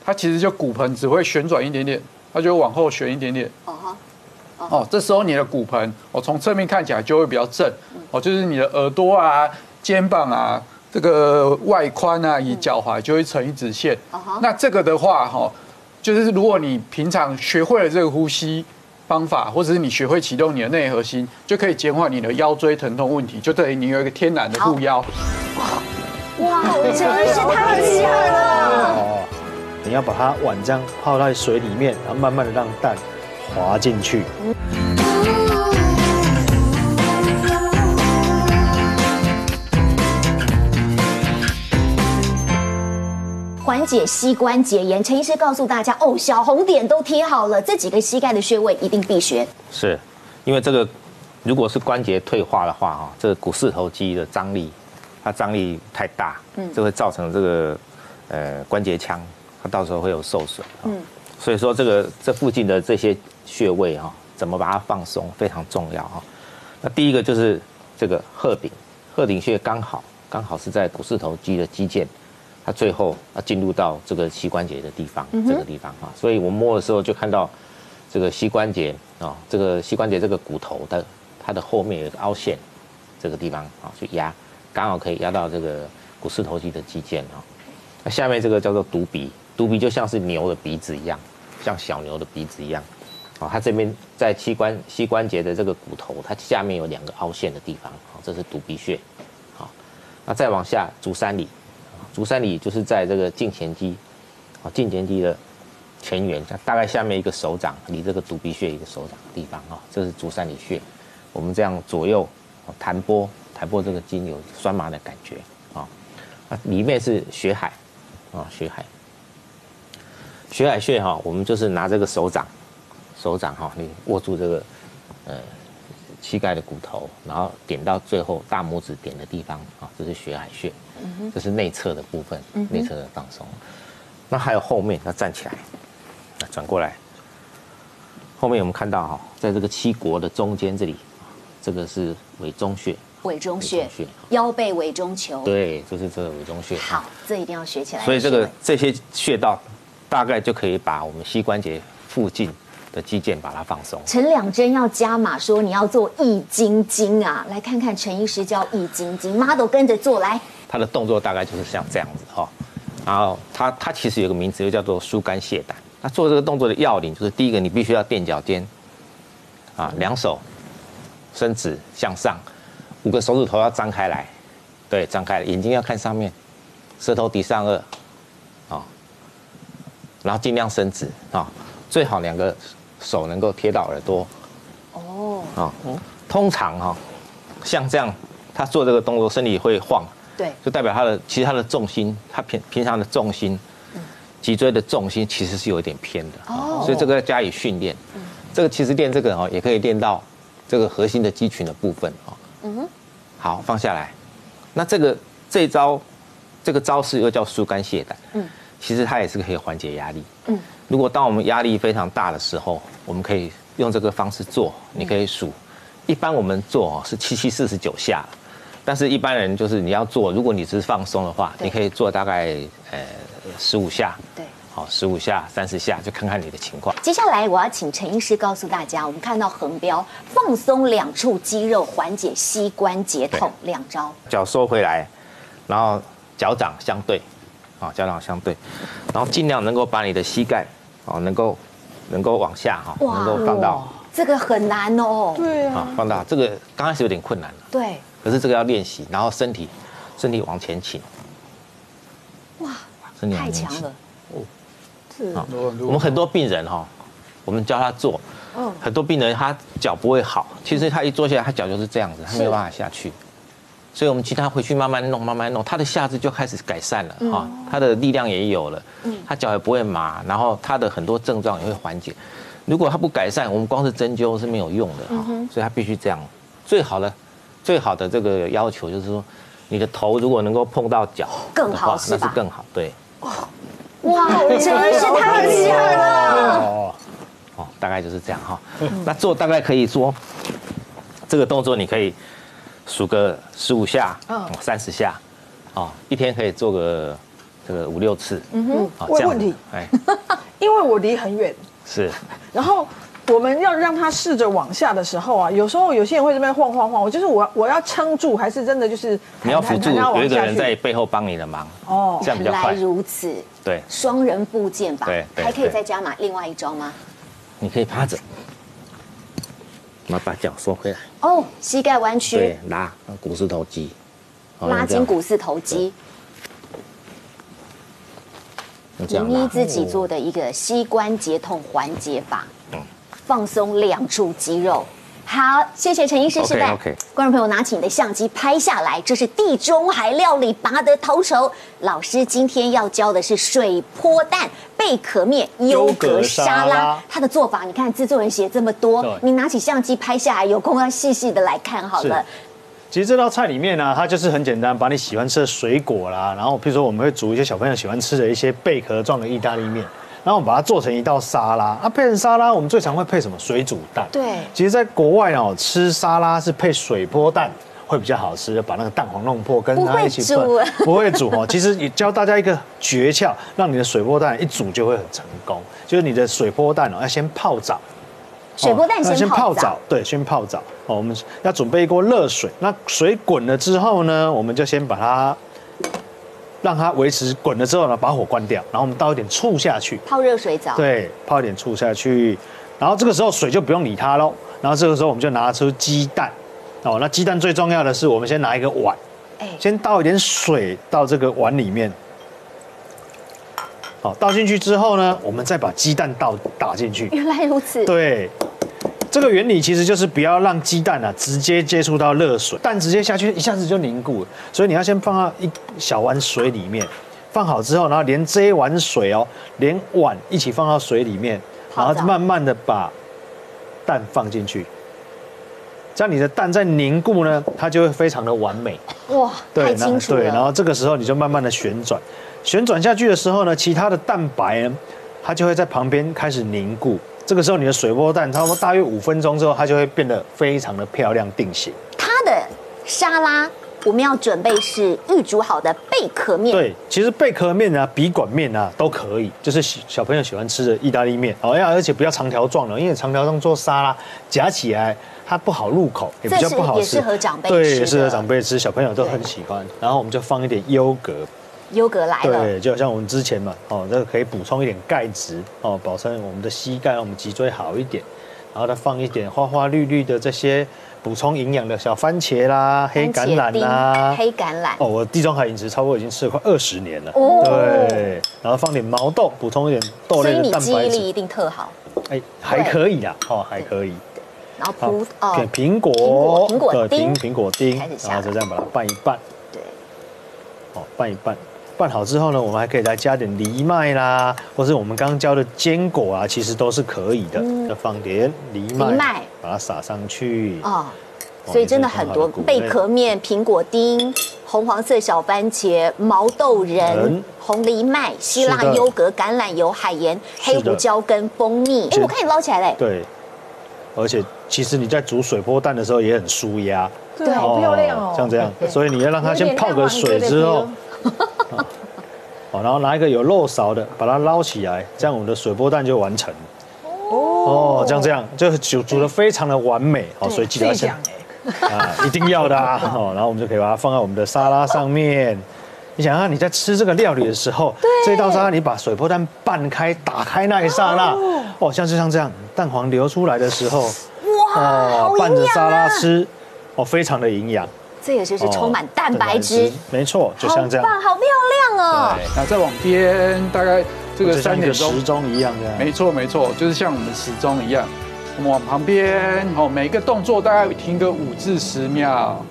它其实就骨盆只会旋转一点点，它就会往后旋一点点。哦哈，哦，这时候你的骨盆，哦，从侧面看起来就会比较正，哦，就是你的耳朵啊、肩膀啊、这个外宽啊，以脚踝就会成一直线。那这个的话，哈，就是如果你平常学会了这个呼吸方法，或者是你学会启动你的内核心，就可以减缓你的腰椎疼痛问题，就等于你有一个天然的护腰。哇，真是太厉害了！哦，你要把它碗这样泡在水里面，然后慢慢的让蛋滑进去。缓解膝关节炎，陈医师告诉大家哦，小红点都贴好了，这几个膝盖的穴位一定必学。是，因为这个如果是关节退化的话，哈，这个股四头肌的张力，它张力太大，嗯，就会造成这个呃关节腔，它到时候会有受损，嗯，所以说这个这附近的这些穴位哈，怎么把它放松非常重要哈。那第一个就是这个鹤顶，鹤顶穴刚好刚好是在股四头肌的肌腱，它最后要进入到这个膝关节的地方，这个地方啊，所以我摸的时候就看到这个膝关节啊，这个膝关节这个骨头的它的后面有一个凹陷，这个地方啊去压，刚好可以压到这个股四头肌的肌腱啊。那下面这个叫做犊鼻，犊鼻就像是牛的鼻子一样，像小牛的鼻子一样。啊，它这边在膝关膝关节的这个骨头，它下面有两个凹陷的地方，啊，这是犊鼻穴。好，那再往下，足三里，足三里就是在这个胫前肌，啊，胫前肌的前缘，大概下面一个手掌，离这个足鼻穴一个手掌的地方，啊，这是足三里穴。我们这样左右弹拨，弹拨这个筋有酸麻的感觉，啊，啊，里面是血海，啊，血海，血海穴哈，我们就是拿这个手掌。手掌哈，你握住这个，呃，膝盖的骨头，然后点到最后大拇指点的地方啊，这是血海穴，这是内侧的部分，内侧的放松。那还有后面要站起来，转过来，后面我们看到哈，在这个七国的中间这里，这个是尾中穴，尾中穴，腰背尾中求，对，就是这个尾中穴。好，这一定要学起来。所以这个这些穴道，大概就可以把我们膝关节附近。的肌腱把它放松。陈两针要加码，说你要做易筋经啊，来看看陈医师教易筋经，妈都跟着做来。他的动作大概就是像这样子哈，然后他他其实有个名字，又叫做疏肝泻胆。那做这个动作的要领就是第一个，你必须要垫脚尖，啊，两手伸直向上，五个手指头要张开来，对，张开，眼睛要看上面，舌头抵上颚，啊，然后尽量伸直啊，最好两个。手能够贴到耳朵，哦，啊，通常哈，像这样，他做这个动作，身体会晃，对，就代表他的其实他的重心，他平平常的重心，脊椎的重心其实是有一点偏的，哦，所以这个要加以训练，这个其实练这个哦，也可以练到这个核心的肌群的部分哦，嗯哼，好，放下来，那这个这一招，这个招式又叫疏肝泻胆，嗯，其实它也是可以缓解压力，嗯。如果当我们压力非常大的时候，我们可以用这个方式做。你可以数，一般我们做哦是七七四十九下，但是一般人就是你要做，如果你只是放松的话，你可以做大概呃十五下。对，好，十五下、三十下，就看看你的情况。接下来我要请陈医师告诉大家，我们看到横标放松两处肌肉，缓解膝关节痛两招。脚收回来，然后脚掌相对，啊，脚掌相对，然后尽量能够把你的膝盖。哦，能够，能够往下哈，能够放到，这个很难哦。对啊，放大这个刚开始有点困难了。对，可是这个要练习，然后身体，身体往前倾。哇，身体太强了。哦，是。我们很多病人哈，我们教他做，嗯，很多病人他脚不会好，其实他一坐下来，他脚就是这样子，他没有办法下去。所以，我们其他回去慢慢弄，慢慢弄，他的下肢就开始改善了哈，他的力量也有了，嗯他脚也不会麻，然后他的很多症状也会缓解。如果他不改善，我们光是针灸是没有用的哈，所以他必须这样。最好的、最好的这个要求就是说，你的头如果能够碰到脚更好，那是更好。对。哇，真是太厉害了！哦，哦，大概就是这样哈。那做大概可以说，这个动作你可以。数个十五下，三十下，哦，一天可以做个这个五六次，嗯哼好我有问题，哎，*laughs* 因为我离很远，是然后我们要让它试着往下的时候啊，有时候有些人会这边晃晃晃，我就是我我要撑住，还是真的就是你要辅助，弹弹弹它有一个人在背后帮你的忙，哦。原来这样比较快。如此，对，双人部件吧，对对还可以对。再加码另外一招吗？你可以趴着，我们把脚缩回来，哦，膝盖弯曲。对，，拉股四头肌，拉筋股四头肌，妮用这样拉。妮自己做的一个膝关节痛缓解法，放松两处肌肉。好，谢谢陈医师示范。OK，OK 观众朋友，拿起你的相机拍下来，这是地中海料理拔得头筹。老师今天要教的是水波蛋贝壳面优格沙拉拉，它的做法你看制作人写这么多，你拿起相机拍下来，有空要细细的来看好了。其实这道菜里面呢，它就是很简单，把你喜欢吃的水果啦，然后比如说我们会煮一些小朋友喜欢吃的一些贝壳状的意大利面，然后我们把它做成一道沙拉。啊，配成沙拉，我们最常会配什么？水煮蛋。对其实，在国外哦，吃沙拉是配水波蛋。会比较好吃，把那个蛋黄弄破，跟它一起不会炖。不会煮哦，其实也教大家一个诀窍，让你的水波蛋一煮就会很成功。就是你的水波蛋哦，要先泡澡，水波蛋哦那先泡澡，，对，先泡澡。哦，我们要准备一锅热水，那水滚了之后呢，我们就先把它让它维持滚了之后呢，把火关掉，然后我们倒一点醋下去，泡热水澡。对，泡一点醋下去，然后这个时候水就不用理它喽。然后这个时候我们就拿出鸡蛋，哦，那鸡蛋最重要的是，我们先拿一个碗，哎先倒一点水到这个碗里面。好，倒进去之后呢，我们再把鸡蛋倒打进去。原来如此。对，这个原理其实就是不要让鸡蛋啊直接接触到热水，蛋直接下去一下子就凝固了，所以你要先放到一小碗水里面，放好之后，然后连这一碗水哦，连碗一起放到水里面，然后慢慢的把蛋放进去。这样你的蛋在凝固呢，它就会非常的完美。哇，太对，那清楚了。对，然后这个时候你就慢慢的旋转，旋转下去的时候呢，其他的蛋白呢，它就会在旁边开始凝固。这个时候你的水波蛋，差不多大约五分钟之后，它就会变得非常的漂亮定型。它的沙拉我们要准备是预煮好的贝壳面，对，其实贝壳面啊、笔管面啊都可以，就是小小朋友喜欢吃的意大利面哦，要而且不要长条状的，因为长条状做沙拉夹起来它不好入口，也比较不好吃。也适合长辈吃对，也适合长辈吃，小朋友都很喜欢。然后我们就放一点优格，优格来了，对，就好像我们之前嘛，哦，这个可以补充一点钙质，哦，保证我们的膝盖、我们脊椎好一点。然后再放一点花花绿绿的这些补充营养的小番茄啦、黑橄榄啦、黑橄榄。哦，我地中海饮食差不多已经吃了快二十年了。哦对，然后放点毛豆，补充一点豆类的你蛋白质记忆力。一定特好。哎，还可以啦，哦，还可以。然后好葡，哦点，苹果，苹果苹丁苹苹果丁然后就这样把它拌一拌。对，哦，拌一拌，拌好之后呢，我们还可以再加点藜麦啦，或是我们刚刚教的坚果啊，其实都是可以的。要放点藜麦，嗯藜麦。把它撒上去。哦，所以真的很多贝壳面、苹果丁、红黄色小番茄、毛豆仁仁、红藜麦、希腊优格、橄榄油、海盐、黑胡椒跟蜂蜜。哎，是我看你捞起来嘞，对，而且其实你在煮水波蛋的时候也很舒压。对，好漂亮哦，像这样，所以你要让它先泡个水之后，*laughs* 哦，然后拿一个有漏勺的把它捞起来，这样我们的水波蛋就完成。哦，这样这样就煮煮的非常的完美哦，所以记得要先自己讲哎，*laughs* 啊，一定要的啊！*laughs* 哦，然后我们就可以把它放在我们的沙拉上面。你想想，你在吃这个料理的时候，这道沙拉你把水波蛋拌开、打开那一刹那，哦，像是像这样蛋黄流出来的时候，哇，好拌着沙！拉吃，哦，非常的营养。这也就是充满哦蛋白质，，没错，就像这样好，棒，好漂亮哦！那再往边大概这个三点钟时，钟一样这样。没错没错，就是像我们时钟一样，我们往旁边，哦，每一个动作大概停个五至十秒。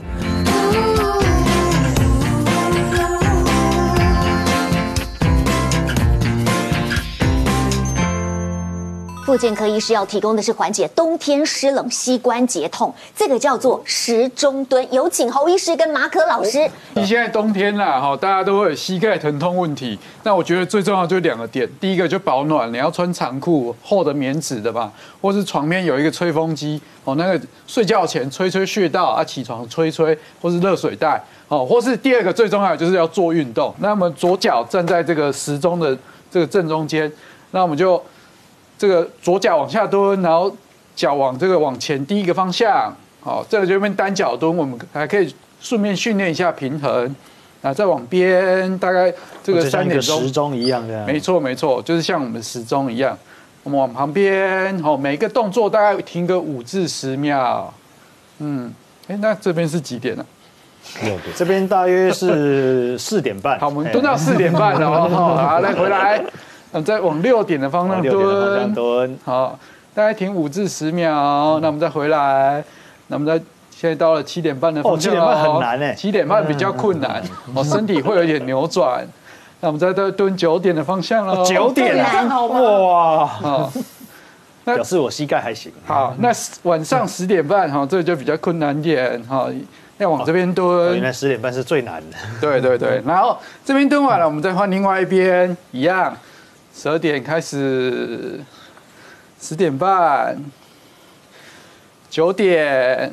复健科医师要提供的是缓解冬天湿冷膝关节痛，这个叫做时钟蹲。有请侯医师跟马可老师。现在冬天啦，哈，大家都会有膝盖疼痛问题。那我觉得最重要就两个点，第一个就保暖，你要穿长裤，厚的棉质的吧，或是床边有一个吹风机，哦，那个睡觉前吹吹穴道啊，起床吹吹，或是热水袋。哦，或是第二个最重要的就是要做运动。那么左脚站在这个时钟的这个正中间，那我们就这个左脚往下蹲，然后脚往这个往前第一个方向。好，这个就变单脚蹲，我们还可以顺便训练一下平衡。啊，再往边，大概这个三点钟时钟一样的。没错没错，就是像我们时钟一样。我们往旁边，好，每个动作大概停个五至十秒。嗯，哎，那这边是几点呢？六点。这边大约是四点半。好，我们蹲到四点半了。好，来回来，嗯，再往六点的方向蹲。蹲。好，大概停五至十秒。那我们再回来，那我们再。现在到了七点半的方向哦，七点半很难哎，七点半比较困难，哦，身体会有点扭转。那我们再再蹲九点的方向了，九点哇，好，表示我膝盖还行。好，那晚上十点半哈，这就比较困难点哈，要往这边蹲。原来十点半是最难的。对对对，然后这边蹲完了，我们再换另外一边，一样，十二点开始，十点半，九点。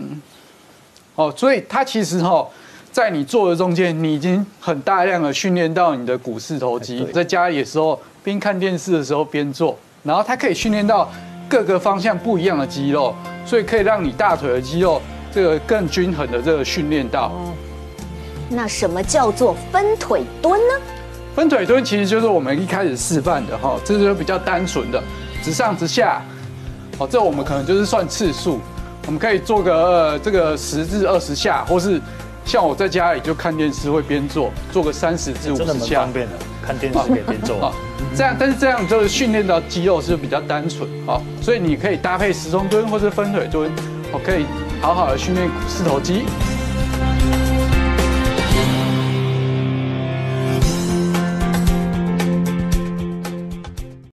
哦，所以它其实哈，在你做的中间，你已经很大量的训练到你的股四头肌。在家里的时候，边看电视的时候边做，然后它可以训练到各个方向不一样的肌肉，所以可以让你大腿的肌肉这个更均衡的这个训练到。那什么叫做分腿蹲呢？分腿蹲其实就是我们一开始示范的哈，这是比较单纯的直上直下。哦，这我们可能就是算次数。我们可以做个呃这个十至二十下，或是像我在家里就看电视会边做，做个三十至五十下，方便的，看电视可以边做啊。*laughs* 这样，但是这样就是训练到肌肉是比较单纯啊，所以你可以搭配时钟蹲或是分腿蹲，我，可以好好的训练四头肌。